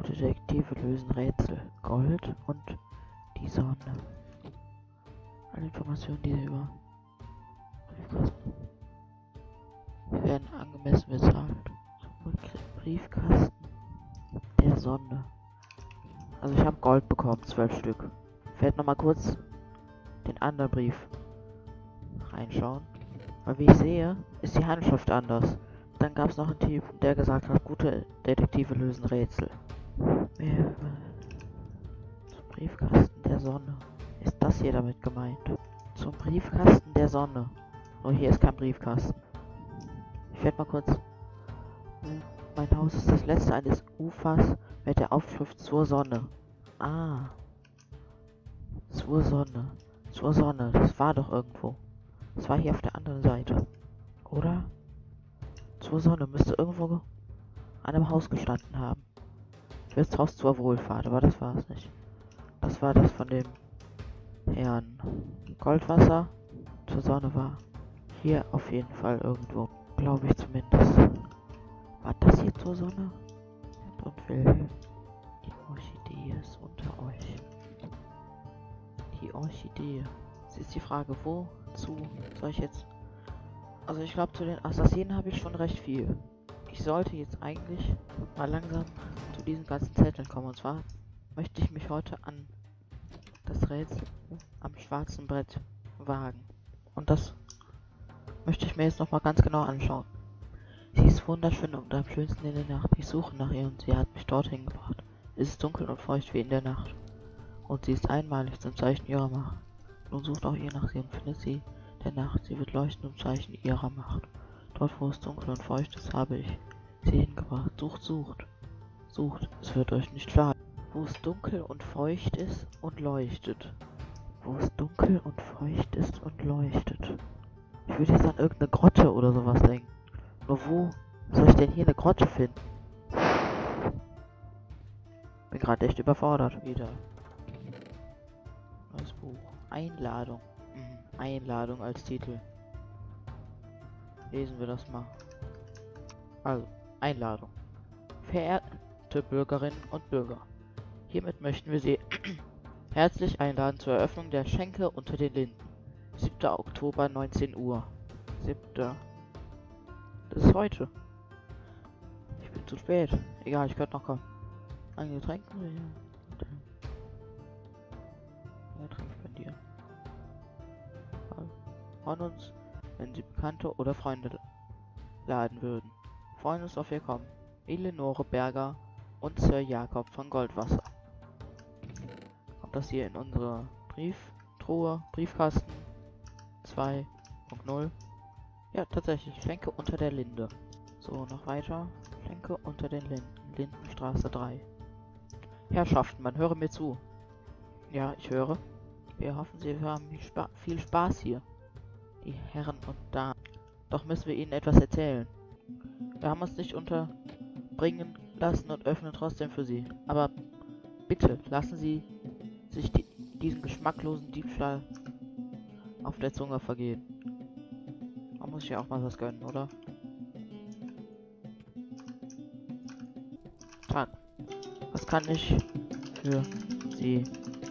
Detektive lösen Rätsel. Gold und die Sonne. Alle Informationen, die sie über Briefkasten. Werden angemessen bezahlt. Briefkasten der Sonne. Also ich habe Gold bekommen, zwölf Stück. Ich werde nochmal kurz den anderen Brief reinschauen. Weil wie ich sehe, ist die Handschrift anders. Dann gab es noch einen Typ, der gesagt hat, gute Detektive lösen Rätsel. Zum Briefkasten der Sonne. Ist das hier damit gemeint? Zum Briefkasten der Sonne. Nur hier ist kein Briefkasten. Ich werde mal kurz... Mein Haus ist das letzte eines Ufers mit der Aufschrift zur Sonne. Ah. Zur Sonne. Zur Sonne. Das war doch irgendwo. Das war hier auf der anderen Seite. Oder? Zur Sonne müsste irgendwo an einem Haus gestanden haben. Wirtshaus zur Wohlfahrt, aber das war es nicht. Das war das von dem Herrn Goldwasser zur Sonne war. Hier auf jeden Fall irgendwo. Glaube ich zumindest. War das hier zur Sonne? Und Wilhelm. Die Orchidee ist unter euch. Die Orchidee. Jetzt ist die Frage, wozu soll ich jetzt... Also ich glaube, zu den Assassinen habe ich schon recht viel. Ich sollte jetzt eigentlich mal langsam zu diesen ganzen Zetteln kommen. Und zwar möchte ich mich heute an das Rätsel am schwarzen Brett wagen. Und das möchte ich mir jetzt noch mal ganz genau anschauen. Sie ist wunderschön und am schönsten in der Nacht. Ich suche nach ihr und sie hat mich dorthin gebracht. Es ist dunkel und feucht wie in der Nacht. Und sie ist einmalig zum Zeichen ihrer Macht. Nun sucht auch ihr nach sie und findet sie der Nacht. Sie wird leuchten zum Zeichen ihrer Macht. Dort, wo es dunkel und feucht ist, habe ich sie hingebracht. Sucht, sucht. Sucht, es wird euch nicht klar. Wo es dunkel und feucht ist und leuchtet. Wo es dunkel und feucht ist und leuchtet. Ich würde jetzt an irgendeine Grotte oder sowas denken. Nur wo soll ich denn hier eine Grotte finden? Bin gerade echt überfordert wieder. Neues Buch. Einladung. Mhm. Einladung als Titel. Lesen wir das mal. Also, Einladung. Verehrte Bürgerinnen und Bürger, hiermit möchten wir Sie herzlich einladen zur Eröffnung der Schenke unter den Linden. 7. Oktober, 19 Uhr. 7. Das ist heute. Ich bin zu spät. Egal, ich könnte noch kommen. Ein Getränk? Ja. Getränk spendieren. Freuen uns, wenn Sie Bekannte oder Freunde laden würden. Freuen uns auf Ihr Kommen. Eleonore Berger und Sir Jakob von Goldwasser. Kommt das hier in unsere Brieftruhe, Briefkasten 2.0. Ja, tatsächlich. Schenke unter der Linde. So, noch weiter. Schenke unter den Linden. Lindenstraße 3. Herrschaften, man höre mir zu. Ja, ich höre. Wir hoffen, Sie haben viel Spaß hier. Die Herren und Damen. Doch müssen wir Ihnen etwas erzählen. Wir haben uns nicht unterbringen lassen und öffnen trotzdem für Sie. Aber bitte, lassen Sie sich die, diesen geschmacklosen Diebstahl auf der Zunge vergehen muss ich ja auch mal was gönnen, oder? Dann, was kann ich für sie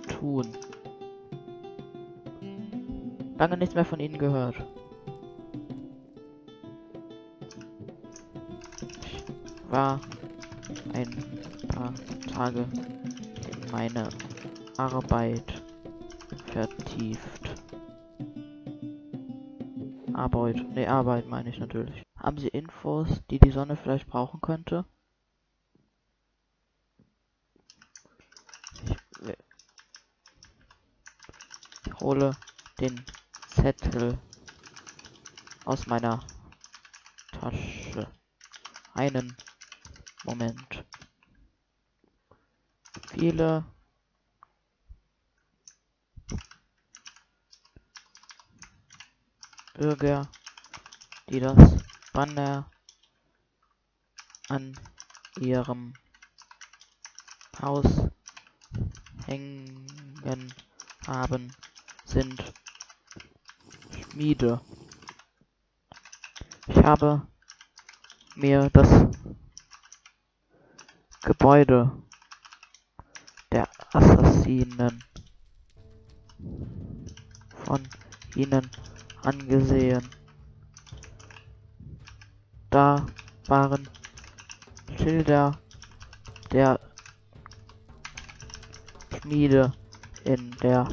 tun? Lange nichts mehr von ihnen gehört. Ich war ein paar Tage in meine Arbeit vertieft. Arbeit. Ne, Arbeit meine ich natürlich. Haben Sie Infos, die die Sonne vielleicht brauchen könnte? Ich, ich hole den Zettel aus meiner Tasche. Einen Moment. Viele Bürger, die das Banner an ihrem Haus hängen haben, sind Schmiede. Ich habe mir das Gebäude Assassinen von ihnen angesehen. Da waren Schilder der Schmiede in der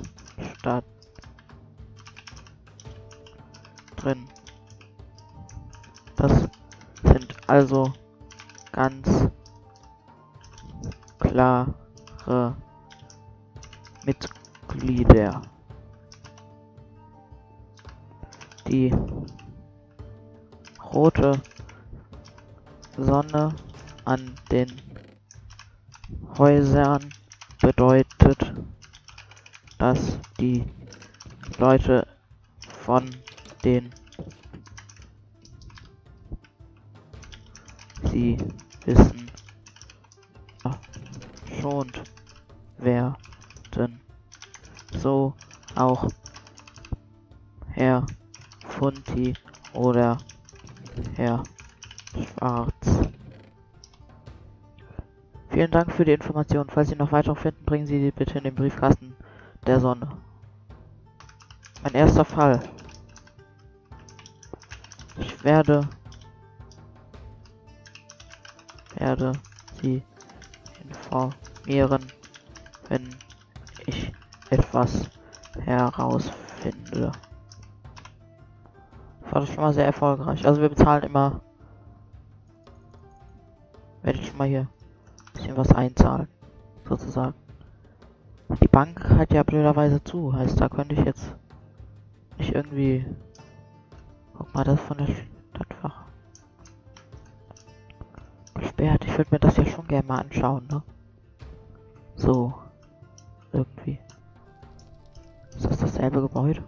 Stadt drin. Das sind also ganz klare Mitglieder. Die rote Sonne an den Häusern bedeutet, dass die Leute von den sie werden. So auch Herr Funti oder Herr Schwarz. Vielen Dank für die Information. Falls Sie noch weitere finden, bringen Sie die bitte in den Briefkasten der Sonne. Mein erster Fall. Ich werde werde Sie informieren, wenn ich etwas herausfinde. War das schon mal sehr erfolgreich. Also wir bezahlen immer, werde ich schon mal hier bisschen was einzahlen, sozusagen. Die Bank hat ja blöderweise zu, heißt da könnte ich jetzt nicht irgendwie... Guck mal, das von der Stadtwache. Gesperrt, ich würde mir das ja schon gerne mal anschauen, ne? So. Irgendwie. Ist das dasselbe Gebäude?